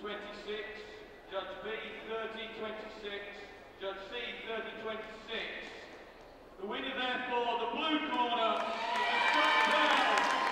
26, Judge B 30, 26, Judge C 30, 26. The winner therefore, the blue corner, is the